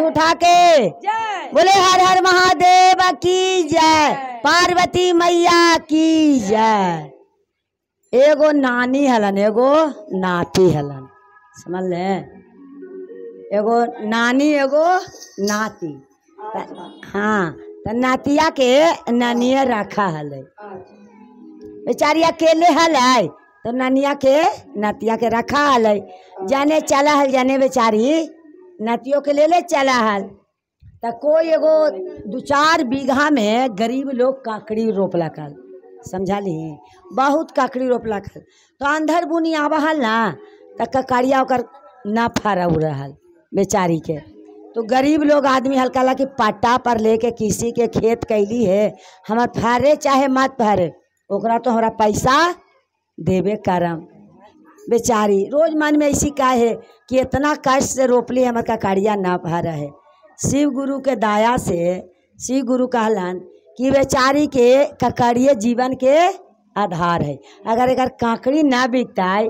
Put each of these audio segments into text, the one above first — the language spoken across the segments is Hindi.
हाथ उठा के। बोले हर हर महादेव की जय। पार्वती मैया की जय। एगो नानी हलन एगो नाती हलन। समझ ले? एगो नानी एगो नाती। हाँ तो नातिया के नानिया रखा हलै। बेचारी अकेले हलै तो नानिया के नातिया के रखा हलै। जाने चला हल जाने बेचारी। नातियों के ले ले चला हल। तो कोई एगो दू चार बीघा में गरीब लोग काकड़ी रोपला कल समझा ली बहुत काकड़ी रोपला कल तो अंधर बुनी आवा हल ना तो ककड़िया ओकर ना फरा रहल बेचारी के। तो गरीब लोग आदमी हल्का कि पट्टा पर लेके किसी के खेत कैली है, हमार फरे चाहे मत फरे, ओकरा तो हमरा पैसा देवे करम। बेचारी। रोज मन में ऐसी का है कि इतना कष्ट से रोपली हमर ककड़िया ना भरा है शिव गुरु के दया से, शिव गुरु कहलन कि बेचारी के ककड़िए जीवन के आधार है। अगर एकर काकड़ी ना बिकता है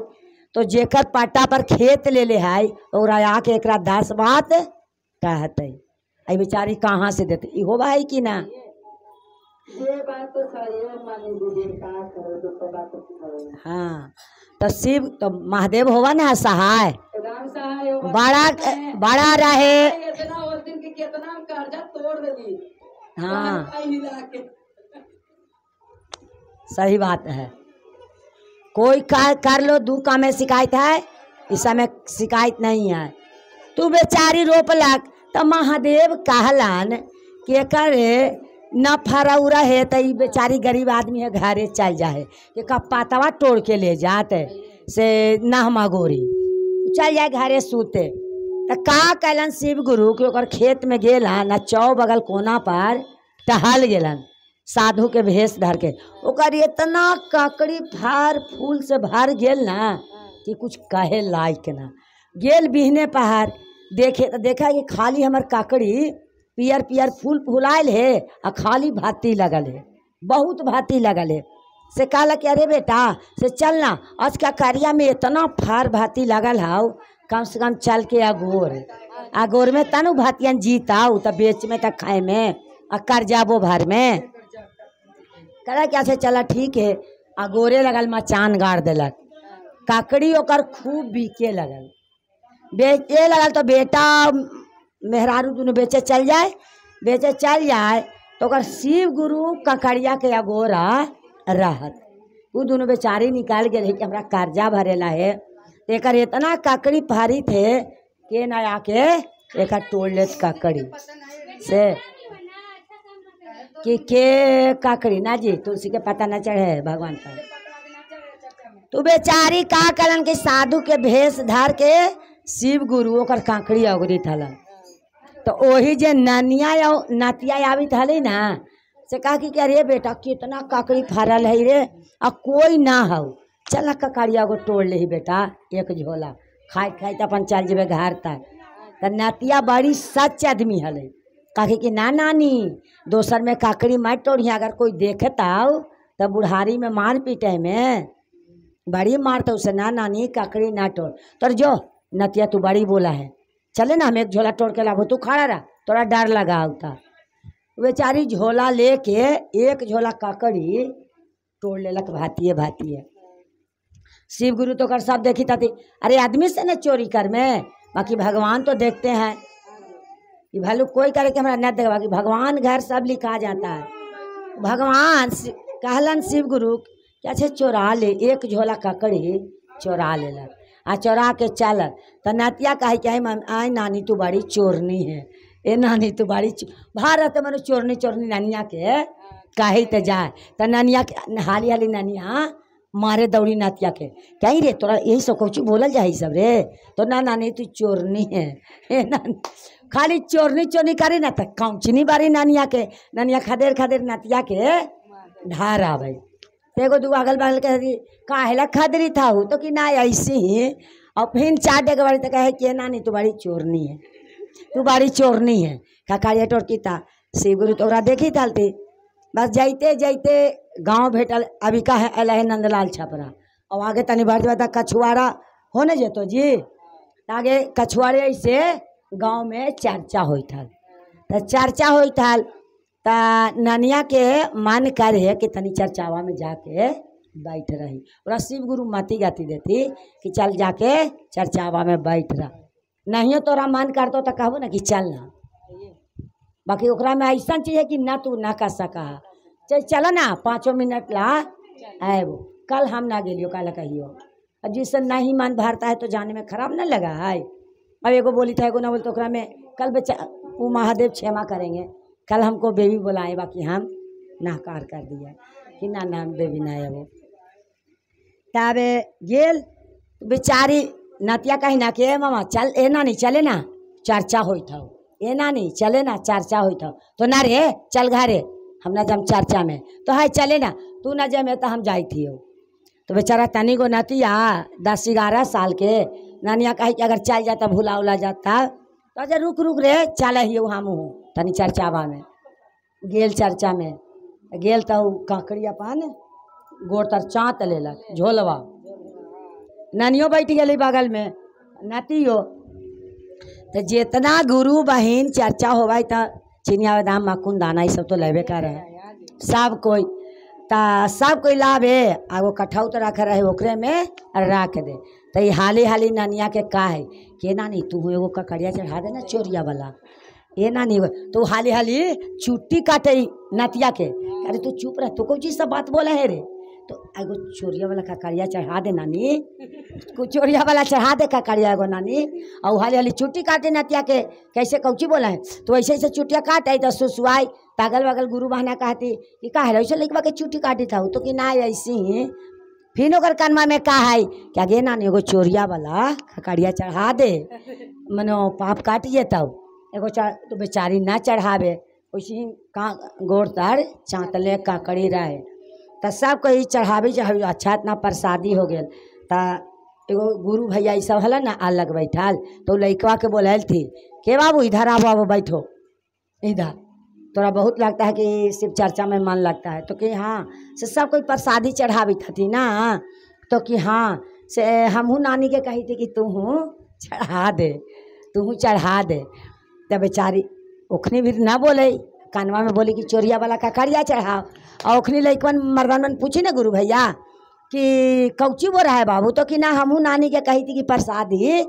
तो जेकर पट्टा पर खेत ले ले है ओकरा आके एक दस बात कहते बेचारी कहाँ से देते इहो भाई कि ना? है करो तो तो तो करो। हाँ तो शिव तो महादेव होवा ना सहाय। हो बड़ा बड़ा रहे। हाँ। सही बात है। कोई का कर लो दू का में शिकायत है इस समय शिकायत नहीं है। तू बेचारी रोपलक तो महादेव कहलन कि एकर न फरा उरा है तो बेचारी गरीब आदमी है, घरे चल जाए। कि का पातवा तोड़ के ले जाते, से नहमा गोरी। चल जाए घरे सूते। तो का कैलन शिव गुरु कि ओकर खेत में गेलन आ चौ बगल कोना पर टहल गेलन, साधु के भेष धर के। ओकर इतना ककड़ी फार फूल से भर गेल ना, कि कुछ कहे लायक ना। गेल बिहने पहाड़, देखे तो देखा कि खाली हमर ककड़ी पियर पियर फूल फुलायल है आ खाली भाती लगल है, बहुत भाती लगल है। से कहला कि अरे बेटा, से चलना आज का करिया में इतना फार भाती लगल हाउ, कम से कम चल के अगोर। अगोर में तनु भातियन जीताऊ तब बेच में तक खाए में आ कर जाबो भर में करा क्या से चला, ठीक है। अगोरे लगल, मचान गाड़ दिलक। काकड़ी ओकर खूब बिके लगल। बेचे लगल तो बेटा मेहरारू दुनू बेचे चल जाए, बेचे चल जाए तो ओकर शिव गुरु ककड़िया के अगोरा रहत। उ दुनू बेचारी निकाल गए कि हमरा कर्जा भरेला है। एक इतना काकड़ी भारी थे के ना आके एक तोड़ लेत काकड़ी। से कि के काकड़ी ना जी, तुलसी के पता न चढ़े भगवान का। तू बेचारी का कलन के साधु के भेष धार के शिव गुरु ओकर काकड़ी अगरी थलन। तो वही जे ननिया या नतिया आवी थली ना, से कहा कि अरे बेटा, कितना काकड़ी फरल है रे, आ कोई ना हो चल ककड़िया को तोड़ ले बेटा, एक झोला। खाइत खाइत अपन चल जेबे घर तक। तो नतिया बड़ी सच आदमी हल। कहे कि, ना नानी, दोसर में काकड़ी मत तोड़िया अगर कोई देखता हो तो बुढ़ारी में मार पीटे में। बड़ी मारता उसे, ना नानी, काकड़ी ना तोड़। तोर जो, नतिया तू बड़ी बोला है। चले ना हम एक झोला तोड़ के लाभो तू खड़ा रहा थोड़ा डर लगा होता। बेचारी झोला लेके एक झोला काकड़ी तोड़ लेलक भातिए भातिए। शिव गुरु तो कर सब देखी ताती। अरे, आदमी से न चोरी कर में, बाकी भगवान तो देखते हैं। कि भालू कोई करे कि हमरा न देखे, बाकी भगवान घर सब लिखा जाता है। भगवान कहलन शिव गुरु, क्या चोरा ले, एक झोला ककड़ी चोरा लेलक। आ चोरा के चल तो नतिया कहे कि आई आई नानी तू बड़ी चोरनी है। ए नानी तू बड़ी भारत मनु चोरनी चोरनी ननिया के कही तो जाए तो ननिया के हाली हाली ननिया मारे दौड़ी नातिया के कहीं रे तोरा यही सब कुछ बोलल जाही सब रे? तो ना नानी तू चोरनी है। ए नानी खाली चोरनी चोरनी करे ना तो कौचनी बारी नानिया के नानिया खदेर खदेर नातिया के ढार आवे एगो दू अगल बगल के काहेला खदरी था हूँ? तो कि ना ऐसे ही। और फिर चार डेग बारी तो कहे कि नानी, तू बड़ी चोरनी है। तू बड़ी चोरनी है। ककारिया टोरकी था। शिव गुरु तो ओकरा देखी थालती। बस जाते जाते गाँव भेटल, अभी का है अल है नंदलाल छपरा। और आगे तनी बढ़ बता कछुआरा होने जेतो जी? आगे कछुआरे ऐसे गाँव में चर्चा हल तो चर्चा हल ननिया के मन करे कि तनी चर्चावा में जाके बैठ रही। और शिव गुरु मती गाती देती कि चल जाके चर्चावा में बैठ रह। नहीं तोरा मन करतो तो कहबो ना कि चल ना। बाकी ओकरा में ऐसा चीज़ है कि ना तू ना कर सका। चल, चलो ना, पाँचों मिनट ला आएबो। कल हम ना गेलियो, कल कहियो। अब जिससे नहीं मन भरता है तो जाने में खराब ना लगा है। अब एगो बोली था, एगो ना बोलते तो ओकरा में कल बेचा वो महादेव क्षमा करेंगे। कल हमको बेबी बुलाए, बाकी हम नाकार कर दिया। कि ना ना बेबी ना है वो। तब गेल बेचारी नतिया कही ना कि मामा, चल, ए नानी चले ना, चर्चा हौ ए नानी चले ना, चर्चा हो हौ तो ना रे, चल घरे, हम ना जम चर्चा में। तो है चले ना, तू ना जमे तो हम जाई थी तो बेचारा तनी गो नतिया, दस, ग्यारह साल के, नानिया कही कि अगर चल जाता भूला उला जाता तो अजय, रुक रुक रे, चल हियो हम हूँ। तनी चर्चावा में गेल चर्चा में गेल तो काकड़ी अपन गोड़ तर चाँत लेलक, झोलवा। नानियो बैठ गेली बगल में नतियो। तो जितना गुरु बहन चर्चा होवाई तो चिनिया बादाम, मक्खन, दाना ये सब तो लेबे कर। है सब कोई ता सब कोई लाभे आ वो कठौत रख रहे ओकरे में रख दे। तो हाली हाली नानिया के का है के नानी तू एगो ककड़िया चढ़ा दे ना चोरिया वाला ये नानी हो तो हाली हाली चुट्टी काटे नतिया के अरे तू चुप रह, तू कोई चीज़ सब बात बोले है रे? तो एगो चोरिया वाला ककड़िया चढ़ा दे नानी। को चोरिया वाला चढ़ा दे ककड़िया एगो नानी। और हाली हाली चुट्टी काटे नतिया के कैसे कौची बोला है? तो ऐसे ऐसे चुटिया काटे तो सुसुआई तागल बगल गुरु बहना कहती कि का है ऐसे लड़का के चुट्टी काटी था तो कि ना ऐसी, ही? फिर ओकर कनमा में का है? क्या गे नानी, एगो चोरिया वाला ककड़िया चढ़ा दे। मनो पाप काटिए तब एगो तो बेचारी ना चढ़ावे वैसे का गोड़ तर चाँतले काकड़ी रहे। तो कोई चढ़ावे चढ़ावे अच्छा इतना प्रसादी हो गेल। ता एगो गुरु भैया ई सब हला ना अलग बैठल। तो लड़कवा के बोलल थी, के बाबू, इधर आओ बाबू बैठो। इधर। तोरा बहुत लगता है कि शिव चर्चा में मन लगता है। तो कि हाँ से सब कोई प्रसादी चढ़ावी थी ना। तो कि हाँ से हमहू नानी के कही थी कि तू चढ़ा दे, तू चढ़ा दे। तो बेचारी, ओखनी भी ना बोले, कानवा में बोली कि चोरिया वाला ककड़िया चढ़ाओ। और ओखनी लइकवन मर्दानवन पूछी ना गुरु भैया कि कौची बो रहा है बाबू? तो कि ना, हमहू नानी के कही थी कि प्रसादी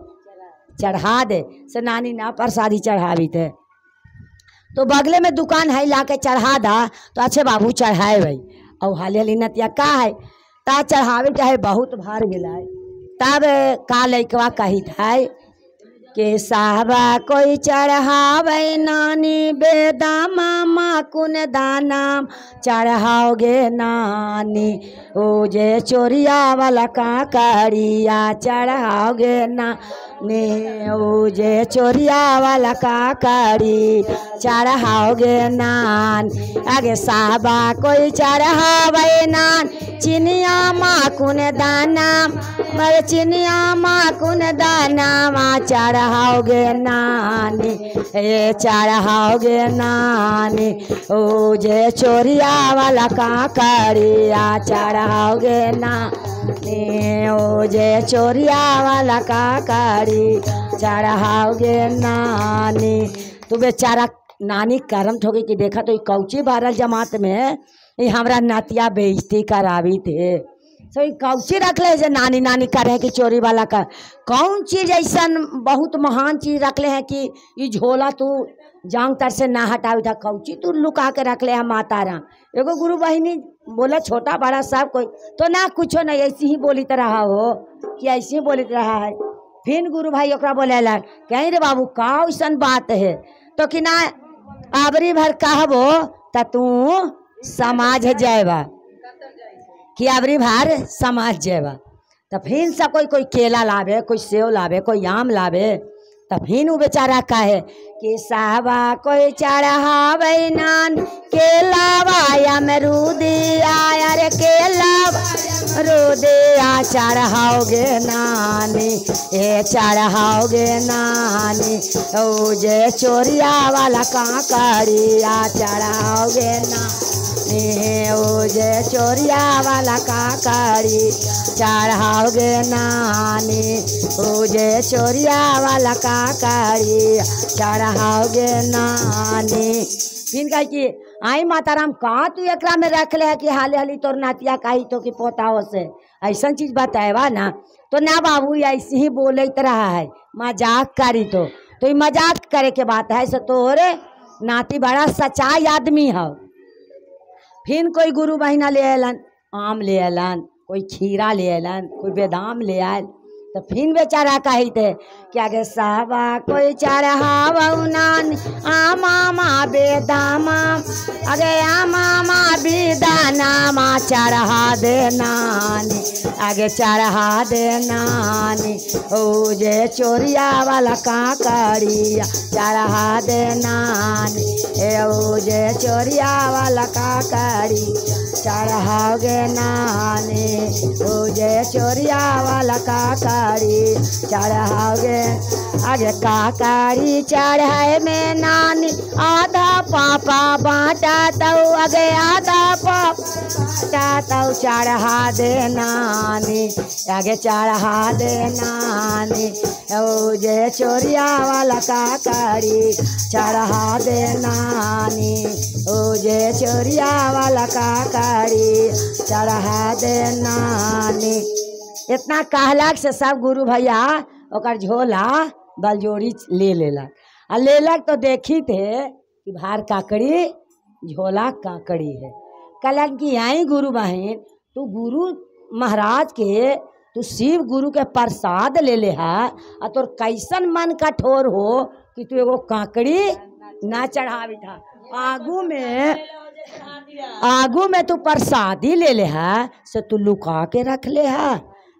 चढ़ा दे। से नानी ना प्रसादी चढ़ावी थे तो बगले में दुकान है ला के चढ़ा दा। तो अच्छे बाबू चढ़ाए भाई और हाल हाली नतिया का है? ता चढ़ावे चाहे बहुत भार गेला तब का लैकवा कही था के साहबा कोई चढ़ावे नानी बेदामा माकुन दाना चढ़ाओगे नानी? ओ जे चोरिया वाला काकड़िया, चढ़ाओगे ना ने जे चोरिया वाला काकड़ी चढ़ाओगे नान। आगे साहबा कोई चढ़ावे नान। चिनिया माकुन दाना, मर चिनिया माँ कुन दाना। मा चढ़ाओगे नानी, ए चढ़ाओगे नानी। ओ जे चोरिया वाला काकड़िया चढ़ाओगे नानी। ओ जे चोरिया वाला काकड़ी चढ़ाओगे नानी। तू बेचारा नानी करम ठोके कि देखा तो कौची बारल जमात में? ये हमरा नातिया बेइज्जती करावी थे ई कौची रख ले जे नानी नानी करे कि चोरी वाला का कौन चीज़ ऐसा बहुत महान चीज़ रख ले है कि ये झोला तू जांग तर से ना हटावी था कौची तू लुका के रख ले है माता राम? एगो गुरु बहिनी बोला, छोटा बड़ा सब कोई। तो ना कुछो नहीं ऐसी ही बोली रहा हो कि ऐसे ही बोलित रहा है। फिर गुरु भाई ओकरा बोले ला कहीं रे बाबू का ऐसा बात है? तो कि ना, आबरी भर कहबो त तू समाज जाएबा कि आबरी भर समाज जाएबा तो फिर से कोई कोई केला लावे कोई सेव लावे कोई आम लावे तो फिर वो बेचारा कहे कि साहबा कोई चढ़ावे नान केला अमरूदिया अरे केला रूदिया चढ़ाओगे नानी, ए चढ़ाओगे नानी, ओ जे चोरिया वाला काकड़िया चढ़ाओगे ना ओ जे चोरिया वाला काकड़ी चढ़ाओगे नानी। ओ जे चोरिया वाला काकड़ी चढ़ाओगे नानी। फिर कहे कि, आई माताराम, कहाँ तू एकरा में रख ले है कि हाले हाली तोर नातिया काही तो कि पोता हो से? ऐसा चीज़ बताएवा ना तो ना बाबू ऐसे ही बोलत रहा है, मज़ाक करी तो। तो मज़ाक करे के बात है से नाती बड़ा सच्चाई आदमी है। फिर कोई गुरु बहिना ले अलन आम ले अलन कोई खीरा ले अलन कोई बेदाम ले आयल। तो फिर बेचारा कही क्या गे साहबा कोई चढ़ावन आमा मा बेदामा अगे आमा मा बेदानामा चढ़ा दे नानी आगे चढ़ा दे नानी। ओ जे चोरिया वाला का काकड़िया, चढ़ा दे नानी। ए ओ जे चोरिया वाला काकड़ी चढ़ाओगे नानी। ओ जे चोरिया वाला काकड़ी चढ़ाओगे आगे काकड़ी चढ़ाए में नानी, आधा पापा बाटा तो आगे आधा पापा तो चढ़ा दे नानी आगे चढ़ा दे नानी, ओ जे चोरिया वाला काकड़ी चढ़ा दे नानी, ओ जे चोरिया वाला काकड़ी चढ़ा दे नानी। इतना कहलक से सब गुरु भैया ओकर झोला बलजोरी ले लेलक। आ लेलक तो देखी थे कि भार काकड़ी, झोला काकड़ी है। कहलक कि आई गुरु बहन, तू गुरु महाराज के तू शिव गुरु के प्रसाद ले ले है, आ तोर कैसन मन कठोर हो कि तू एगो काकड़ी ना चढ़ा बिठा आगू में आगू में तू प्रसादी ले ले है, से तू लुका के रख ले है।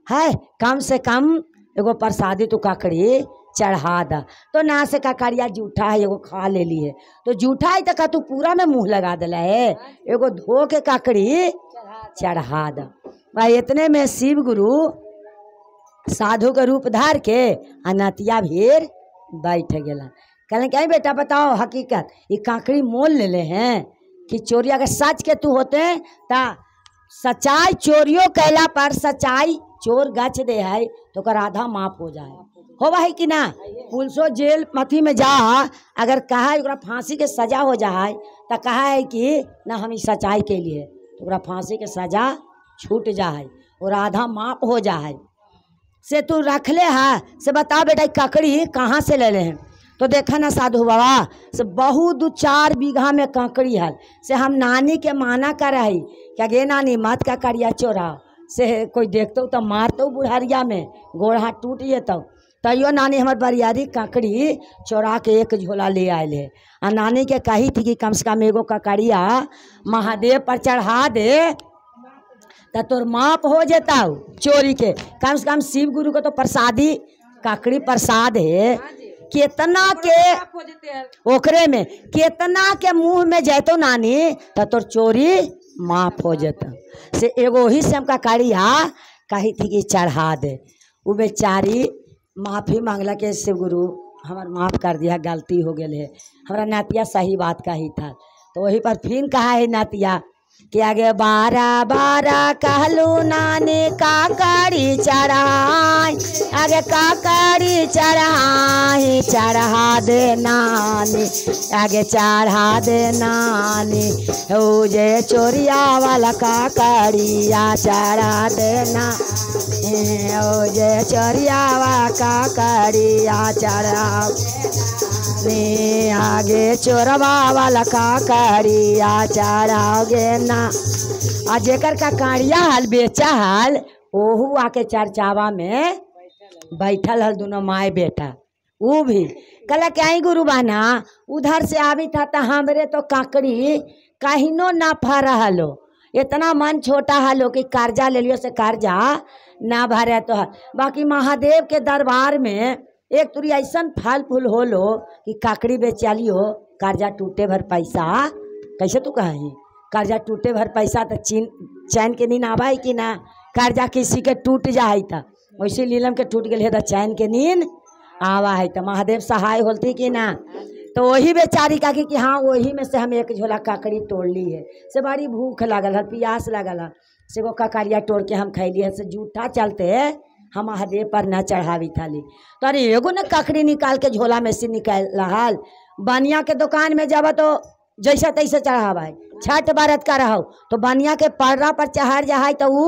है, कम से कम एगो प्रसादी तू काकड़ी चढ़ा दा। तो ना से काकड़िया जूठा है, एगो खा ले ली है। तो जूठा है तो का तू पूरा में मुँह लगा दिला है। एगो धो के काकड़ी चढ़ा दा। भाई, इतने में शिव गुरु साधु के रूप धार के अनतिया भीड़ बैठ गया कहले क्या बेटा बताओ, हकीकत ये काकड़ी मोल ले ले हैं कि चोरी? अगर सच के तू होते ता सच्चाई चोरियो कैला पर सच्चाई चोर गच दे है तो कर आधा माफ़ हो जाए। हो भाई कि ना? पुलिसो जेल मथी में जा, अगर कहा ओकरा फांसी के सजा हो जाए तो कहा है कि ना हम सच्चाई के लिए। तो फांसी के सजा छूट जाए और आधा माफ़ हो जाए। से तू रख ले है, से बता बेटा ककड़ी कहाँ से ले ले हैं? तो देखा ना साधु बाबा, से बहुत दो चार बीघा में ककड़ी है से हम नानी के माना कर रही क्या गे नानी, मत का करिया चोरा। से कोई देखतो तो मारतो बुढ़ारिया में गोड़ हाथ टूट जेतो। तैयो नानी हमार बरियारी ककड़ी चोरा के एक झोला ले आयल है। आ नानी के कही थी कि कम से कम एगो ककड़िया महादेव पर चढ़ा दे तो तोर माप हो जाता हो चोरी के कम से कम शिव गुरु को तो प्रसादी काकड़ी प्रसाद है। केतना के ओकरे में केतना के मुँह में जैतो नानी तो तोर चोरी माफ़ हो जाता से एगो ही से हमका कारी, हा, कही थी कि चढ़ा दे। वो बेचारी माफ़ी मांगला के शिव गुरु, हमार माफ़ कर दिया, गलती हो गए हमारा नातिया सही बात कही था। तो वही पर फिर कहा है नातिया कि आगे बारह बारह कहलू नानी काकड़ी चढ़ाई? आगे काकड़ी चढ़ाई, चढ़ा दे नानी आगे चढ़ा दे नानी। ओ जे चोरिया वाला काकड़िया चढ़ा दे ना ओ जे चोरिया वाला काकड़िया चढ़ा ने आगे चोरवा वाला काकड़िया चढ़ाओगे ना। आ, जेकर काकड़िया हाल, बेचा हाल, ओहू आके चर्चावा में बैठल हल, दोनों माए बेटा। वो भी कल क्या गुरु बहना उधर से आवी था तो हमरे तो काकड़ी कहिनो ना फा रहलो इतना मन छोटा हलो कि कर्जा ले लियो से कर्जा ना भरे तो बाकी महादेव के दरबार में एक तुरी ऐसा फल फूल होलो कि काकड़ी बेचालियो कर्जा टूटे भर पैसा। कैसे तू कही? कर्जा टूटे भर पैसा तो चीन, चैन के नींद आवा है कि ना? कर्जा किसी के टूट था वैसे नीलम के टूट गए तो चैन के नींद आवा है तो। महादेव सहाय होती कि ना? तो वही बेचारी का कि हाँ वही में से हम एक झोला काकड़ी तोड़ ली है। से बड़ी भूख लागल है, प्यास लागल है। से वो ककड़िया तोड़ के हम खैली है। से जूठा चलते है हम महादेव पर न चढ़ावी थाली तो अरे एगो न ककड़ी निकाल के झोला में से निकाल रहा बनिया के दुकान में जब तो जैसा तैसे चढ़ावा है छठ व्रत का रहो तो बनिया के पर्रा पर चढ़ जा है तो वो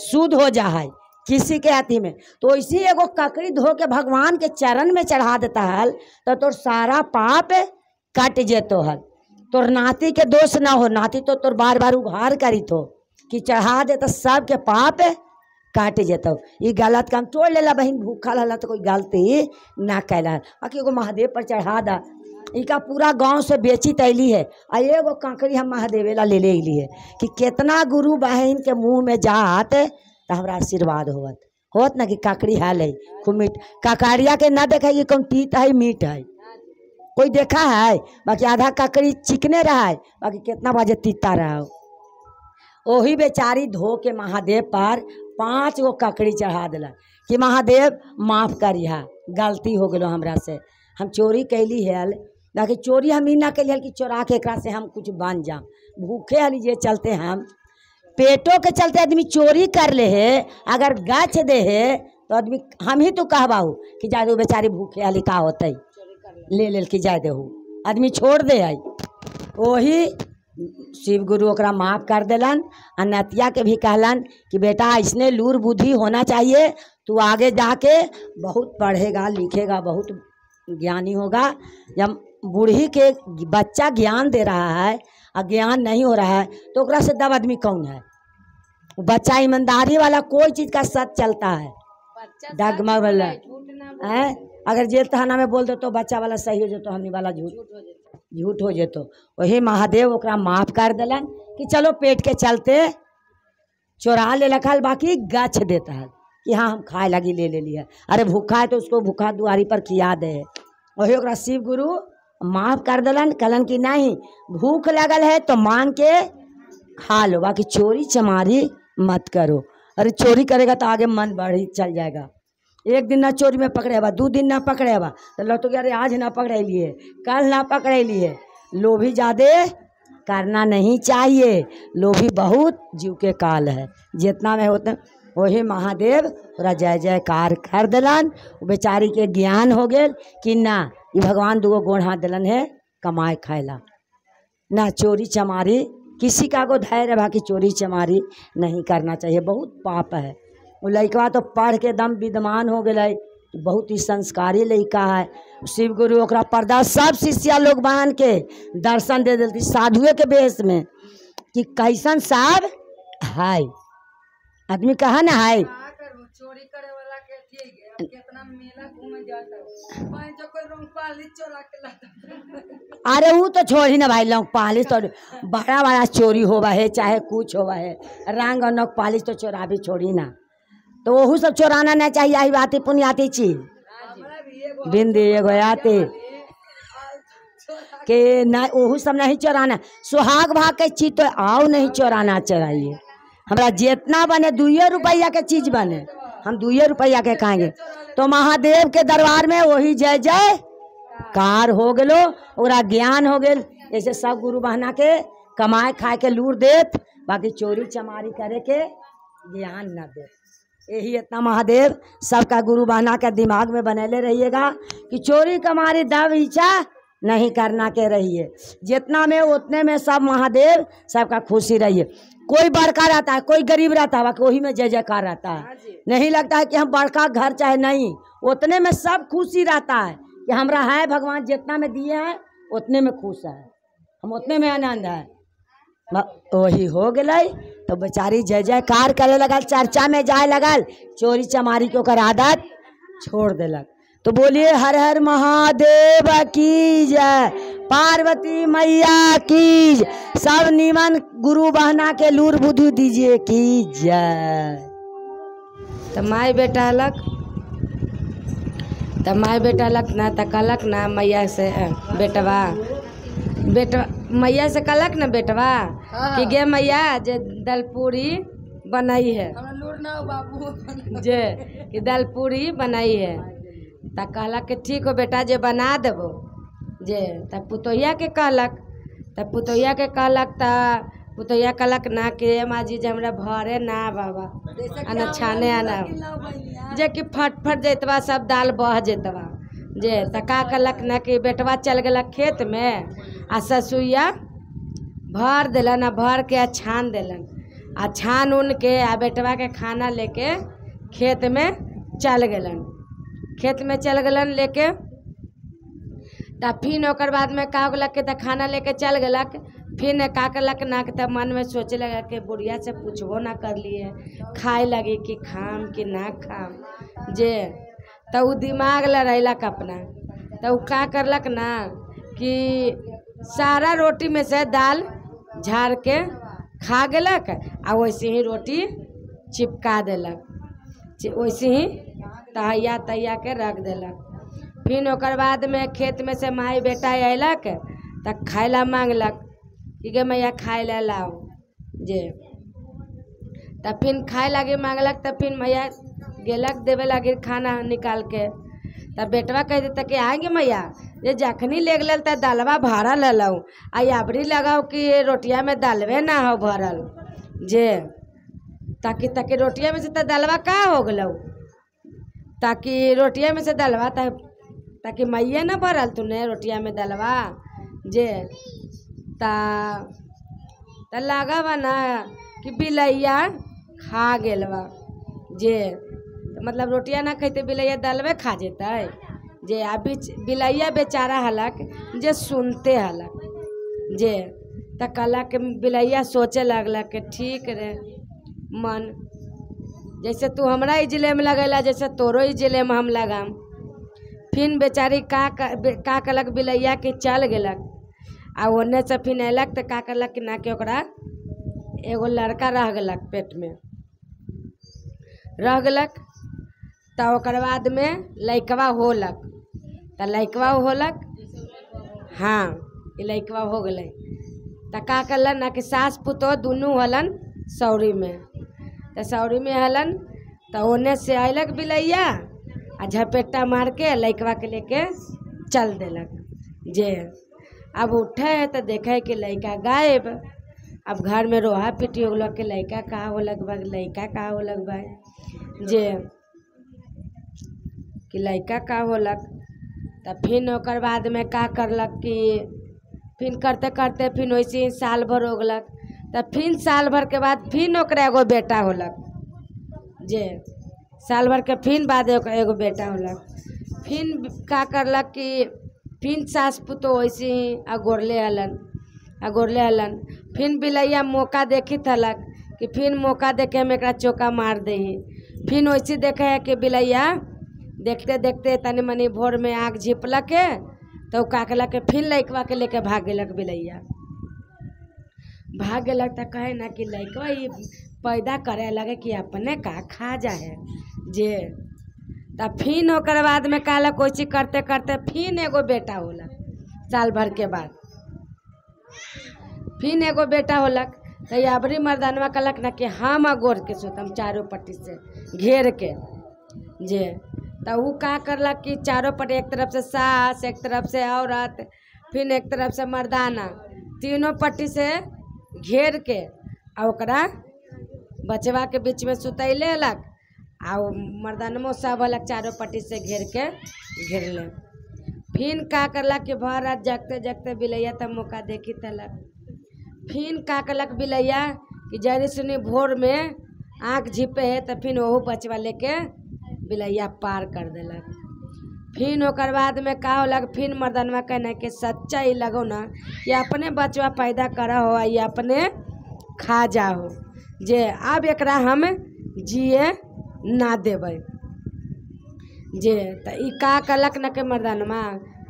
शुद्ध हो जा है किसी के हाथी में। तो इसी एगो ककड़ी धो के भगवान के चरण में चढ़ा देता हल तो तोर सारा पाप कट जेतो हल। तोर नाती के दोष ना हो, नाती तो तोर बार बार उघार करी तो कि चढ़ा दे तो सबके पाप काट जेतो ये गलत काम तोड़ लेला, बहन। भूखल हला तो कोई गलती ना कैला बाकी एगो महादेव पर चढ़ा दा इका पूरा गाँव से बेची तैली है। आ एगो कांकड़ी हम महादेवेला ले ले अली है कि कितना गुरु बहन के मुँह में जात तो हमरा आशीर्वाद होवत होत ना कि काकड़ी हाल है, खूब मीठ। काकड़िया के ना देखा ये कौन तीत है, मीठ है। कोई देखा है? बाकी आधा काकड़ी चिकने रहा है बाकी कितना बजे तीता रहा हो ओही बेचारी धो के महादेव पर पाँच गो ककड़ी चढ़ा दिला कि महादेव, माफ़ करिहा, गलती हो गलो हमरा से। हम चोरी कैली हल। बाकी चोरी हम ई ना कैली हल कि चोरा के एकरा से हम कुछ बन जाम। भूखे हली जे चलते हम। पेटों के चलते आदमी चोरी कर ले है, अगर गाछ दे है तो आदमी, हम ही तो कहबाहू कि जा दो बेचारी भूखे हली, का होते? ले लेल कि जाए देहू। आदमी छोड़ दे आई वही शिव गुरु ओकरा माफ़ कर देलन आ नतिया के भी कहलन कि बेटा इसने लूर बुद्धि होना चाहिए तू आगे जाके बहुत पढ़ेगा लिखेगा बहुत ज्ञानी होगा। जब बूढ़ी के बच्चा ज्ञान दे रहा है और ज्ञान नहीं हो रहा है तो ओकरा से दब आदमी कौन है? बच्चा ईमानदारी वाला कोई चीज़ का सच चलता है। डगमग वाला। है? अगर जेल थाना में बोल दो तो बच्चा वाला सही हो जाए तो हमनी वाला झूठ। झूठ हो जेतो वही महादेव ओकरा माफ़ कर दिलन कि चलो पेट के चलते चोरा ले रखल, बाकी गाछ देता है कि हाँ हम खाए लगी ले ले लिया अरे भूखा है तो उसको भूखा दुआरी पर खिया दे। वही ओकरा शिव गुरु माफ़ कर दिलन, कहलन कि नहीं, भूख लगल है तो मांग के खा लो, बाकी चोरी चमारी मत करो। अरे चोरी करेगा तो आगे मन बढ़ी चल जाएगा। एक दिन ना चोरी में पकड़े पकड़ेबा, दू दिन ना पकड़ेबा। तो लगतो कि, अरे, आज ना पकड़े लिए कल ना पकड़े लिए लोभी ज्यादे करना नहीं चाहिए। लोभी बहुत जीव के काल है। जितना में होते, वही महादेव पूरा जय जयकार कर दिलन। बेचारी के ज्ञान हो गेल कि ना ये भगवान दूगो गोड़ हाथ दिलन है, कमाए खाएला ना चोरी चमारी, किसी का को धैर्य बाकी चोरी चमारी नहीं करना चाहिए। बहुत पाप है। वो लड़का तो पढ़ के दम विद्वान हो गए बहुत ही संस्कारी लड़का है। शिव गुरु ओकरा पर्दा सब शिष्या लोग बहन के दर्शन दे देती साधुए के बेस में कि कैसन साहब है। आदमी कहा ना है? है अरे वो तो छोड़ी ना भाई लोग पालिश तो बड़ा बड़ा चोरी होवा है चाहे कुछ होवा है। रंग और नोक पालिश तो चोरा भी छोड़ी ना। तो वहू सब चोराना नहीं चाहिए आई बाती पुण्याती चीज़। बिंदी एगो आती। के ना सब नहीं चोराना। सुहाग भाग के चीज़ तो आओ नहीं चोराना चाहिए। हमारा जितना बने, दुइये रुपया के चीज़ बने। हम दुइये रुपया के खाएँगे। तो महादेव के दरबार में वही जय जय कार हो गलो, ओकरा ज्ञान हो गेल। ऐसे सब गुरु बहना के कमाए खाए के लूर देत, बाकी चोरी चमारी करे के ज्ञान न दे यही इतना महादेव सबका गुरु बहना का दिमाग में बनेले रहिएगा कि चोरी कमारी दब इच्छा नहीं करना के रहिए। जितना में उतने में सब महादेव सबका खुशी रहिए। कोई बड़का रहता है कोई गरीब रहता है वही में जय जयकार रहता है। नहीं लगता है कि हम बड़का घर चाहे नहीं उतने में सब खुशी रहता है कि हमारा है भगवान जितना में दिए हैं उतने में खुश है। हम उतने में आनंद है। वही हो गई तो बेचारी जय जयकार करे लगल, चर्चा में जाए लगल। चोरी चमारी के ओकर आदत छोड़ दिलक। तो बोलिए, हर हर महादेव की जय, पार्वती मैया की। सब निमन गुरु बहना के लूर बुद्धि दीजिए की जय। तो माई बेटा अलग तो माई बेटा अलग ना तो कहलक, ना मैया से बेटवा बेटवा मैया से कहलक ना बेटवा कि गे मैया जे दलपूरी बनाई है। हो बाबू। जे कि दलपूरी बनाई है। तो कहलक कि ठीक हो बेटा जे बना देबो। जे तब पुतोहिया के कहलक। तब पुतोहिया के कहलक त पुतोहिया कहलक ना कि माँ जी जे हमरा भरे ना बाबा। आना। छाने आना जे कि फट फट जैतवा सब दाल बह जैतवा जे त कलक ना कि बेटवा चल गेलक खेत में आ ससुइया भर देलन आ भर के छान देलन। आ छान उन के आ बेटवा के खाना लेके खेत में चल गेलन। खेत में चल गेलन लेके तब फिर ओकर बाद में का होलक के त खाना लेके चल गेलक। फिर का करलक ना के मन में सोचे लगा कि बुढ़िया से पूछबो ना कर लिए खाए लगी कि खाम कि ना खाम। जे त उ दिमाग लड़ैलक अपना। त उ का करलक ना कि सारा रोटी में से दाल झाड़ के खा गेलक आ वैसे ही रोटी चिपका दिलक। वैसे ही तहैया तैया के रख देलक। फिर ओकर बाद में खेत में से माई बेटा अयलक तऽ खाय ला मांगलक कि गे मैया खाय ला लाओ। जे। तब फिर खाए लागी मांगलक तब फिर मैया गेलक देवे लागी खाना निकाल के तब बेटवा कह देता कि आएँगे मैया? ये जखनी ले गल तऽ दालवा भरल हलौ आ अबरी लगाओ कि रोटिया में दालवे ना हो भरल। जे ताकि ताकि रोटिया में से तऽ दालवा का हो गेलौ ताकि रोटिया में से दलवा ता, ताकि मैये न भरल तूने रोटिया में दलवा। जे ता त लागवा ना कि बिलैया खा गेलवा। जे त मतलब रोटिया ना खैते बिलैया दलवे खा जेतै। जे आ बिच बिलैया बेचारा हलक, जे सुनते हलक। जे त कहलक बिलैया सोचे लगलक कि ठीक रे, मन। जैसे तू हमरा ई ज़िले में लगेला, जैसे तोरो ई ज़िले में हम लगाम। फिर बेचारी का क- का कलक बिलैया के चल गेलक। आ ओन्ने से फिर अयलक तो का करलक कि ना कि एगो लड़का रह गेलक पेट में रह गेलक। ओकर बाद में लैकवा होलक। तऽ लैकवा होलक। हाँ ई लइकवा हो गेलै। तऽ का करलन? ना कि सास पुतो दुनू हलन सौरी में तऽ सौरी में हलन, तऽ ओन्ने से अयलक बिलैया आ झपेटा मार के लैकवा के लेके चल देलक। जे अब उठे है तो देखे है कि लइका गायब। अब घर में रोहा पिटी हो कि लइका कहाँ होलक बा? लइका कहाँ हो बा? जे कि लइका का होलक, तब फिर ओकर बाद में का करलक कि फिर करते करते फिर वैसे ही साल भर हो गलक तब फिर साल भर के बाद फिर ओकरा एगो बेटा होलक। जे साल भर के फिर बाद एगो बेटा होलक। फिर का करलक कि फिर सास पुतो वैसे ही अगोरले हलन अगोरले हलन। फिर बिलैया मौका देखी थलक कि फिर मौका देखे हम एक चौका मार दही। फिर वैसे देखे है कि बिलैया देखते देखते तनी मनी भोर में आग झिपलक के तो का केलक कि फिर लैकवा के लेके भाग गेलक बिलैया भाग गेलक तऽ कहे ना कि लइकवा, ई पैदा करे लगे कि अपने का खा जाए, जे तब फिर ओकर बाद में कहलक कोई चीज़ करते करते फिर एगो बेटा होलक, साल भर के बाद। फिर एगो बेटा होलक तो अबरी मर्दानवा कहलक ना कि हम अगोर के सुतम चारों पट्टी से घेर के, जे तो उ का करलक कि चारों पट्टी एक तरफ़ से सास, एक तरफ़ से औरत, फिर एक तरफ़ से मर्दाना। तीनों पट्टी से घेर के ओकरा बचवा के बीच में सुतैले हलक आ मर्दानमो सब हलक चारों पट्टी से घेर के घेरले फिर का करलक कि भर रात जगते जगते बिलैया तब मौका देखी तलक। फिर का करलक बिलैया कि जरी सुनी भोर में आँख झिपे है तो फिर ओहू बचवा लेके बिलैया पार कर दिलक। फिर ओकर बाद में का होलक, फिर मर्दनवा कहने के सच्चा ही लगो ना कि अपने बचवा पैदा करा हो ये अपने खा जाओ जे अब एकरा हम जिए ना देबै। जे तो का कलक न के मर्दनमा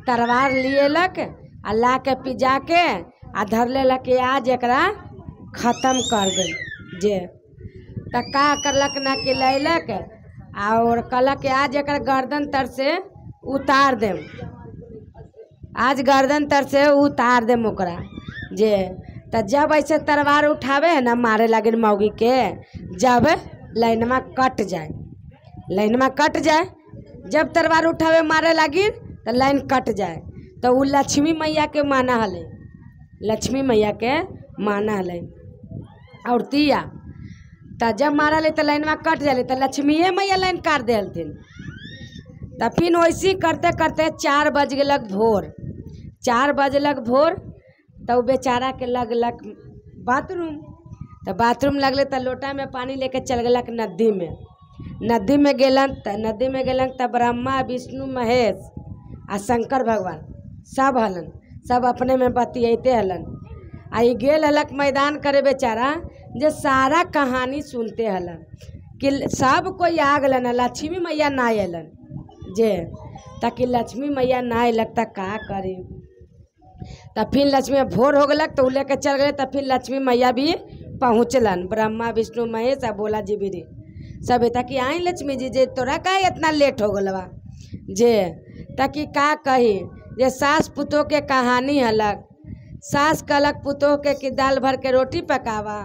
तलवार लिएलक आ ला के पिजा के आ धर लेलक आज एक खत्म कर दे जे तऽ का करलक न कि लैलक? और कल कि आज एक गर्दन तर से उतार देम। आज गर्दन तर से उतार देम ओकरा। जे तऽ जब ऐसे तलवार उठावे है ना मारे लगे मौगी के, जब लाइनमा कट जाए। लाइनमा कट जाए, जब तलवार उठावे मारे लगी तो लाइन कट जाए। तो उ लक्ष्मी मैया के माना हल। लक्ष्मी मैया के माना हल। और तिया त जब मारा ले तो लाइनवा कट जाले तो लक्ष्मीए मैया लाइन काट देलथिन। त फिर वैसे करते करते चार बज गेलक भोर। चार बजलक भोर तो बेचारा के लगलक बाथरूम। तो बाथरूम लगले तो लोटा में पानी लेके चल गेलक नदी में। नदी में गेलन, त नदी में गेलन, त ब्रह्मा, विष्णु, महेश आ शंकर भगवान सब हलन, सब अपने में बतियाते हलन। आ गेल हलक मैदान करे बेचारा जे सारा कहानी सुनते हलन, कि सब कोई आ गलन लक्ष्मी मैया ना अलन जे ताकि लक्ष्मी मैया ना अयलक त का करी? तब फिर लक्ष्मी भोर हो गलक तो उ लेके चल गए तब फिर लक्ष्मी मैया भी पहुँचलन। ब्रह्मा, विष्णु, महेश आ भोला जी भी रे सब ताकि आई लक्ष्मी जी, जे तोरा का इतना लेट हो गलवा? जे ताकि का कही? जे सास पुतोह के कहानी हलक। सास कहलक, पुतोह के कि दाल भर के रोटी पकावा?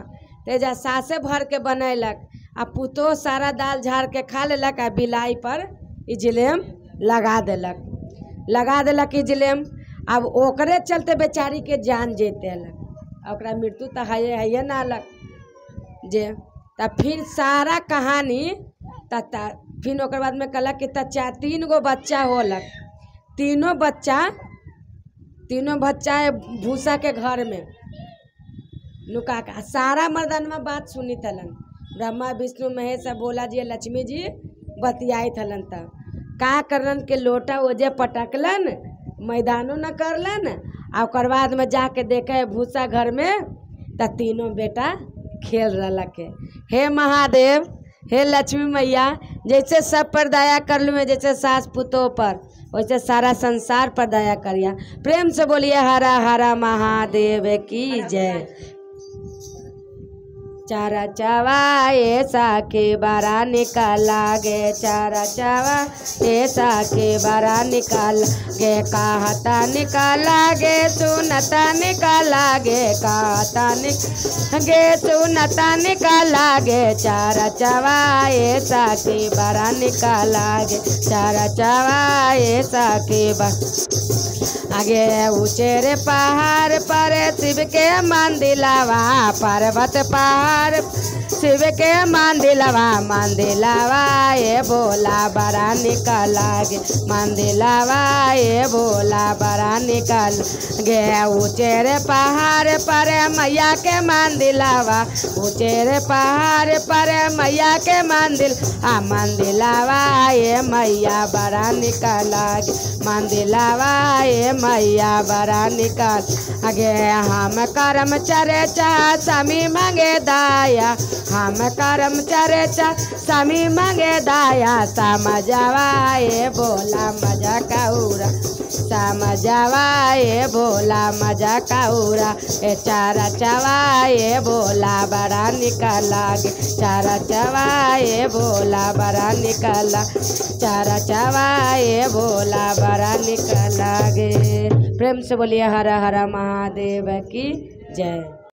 तेजा सासे भर के बनैलक, आ पुतोह सारा दाल झाड़ के खा लेलक, आ बिलाई पर इजलेम लगा देलक। लगा देलक इजलेम अब ओकरे चलते बेचारी के जान जेते ओकरा मृत्यु तो है है ना अलग जे तब फिर सारा कहानी त त- फिर ओकर बाद में कहलक कि त चा, तीन गो बच्चा होलक। तीनों बच्चा तीनों बच्चा है भूसा के घर में। नुका का सारा मर्दनमा बात सुनी थलन। ब्रह्मा, विष्णु, महेश भोला जी लक्ष्मी जी बतियाई थलन त। का करलन के लोटा ओजे पटकलन, मैदानो न करलन ओकर बाद में जाके देखे भूसा घर में, त तीनों बेटा खेल रहलक। है हे महादेव, हे लक्ष्मी मैया, जैसे सब पर दया कर लू, जैसे सास पुतोह पर, वैसे सारा संसार पर दया करिया। प्रेम से बोलिए, हरा हरा महादेव की जय। चारा चावा ऐसा के बारा निकाला गे चारा चावा ऐसा के बारा निकाल गे कहता निकाला गे सुनता निकाला गे कहता गे सुनता निकाला गे चारा चावा ऐसा के बारा निकाला गे चारा चावा ऐसा के बा आगे ऊंचेरे पहाड़ पर शिव के मंदिलवा पर्वत पहाड़ शिव के मंदिलवा मंदिलवा ये बोला बड़ा निकल गे मंदिलवा ये बोला बड़ा निकल गे ऊंचेरे पहाड़ पर मैया के मंदिलवा ऊंचेरे पहाड़ पर मैया के मंदिर आ मंदिलवा ये मैया बड़ा निकल गे मंदिलवा ये मैया बड़ा निकल गे हम करम चरे चा समी मंगे दाया। हम करम चरे चा समी मंगे दाया। समझवा ये बोला मज़ा कौरा समझवा ये बोला मज़ा कौरा ए चारा चवाए बोला बड़ा निकला। गे चारा चवा ये बोला बड़ा निकला। चारा चवाए बोला बड़ा निकला। गे प्रेम से बोलिए हरा हरा महादेव की जय।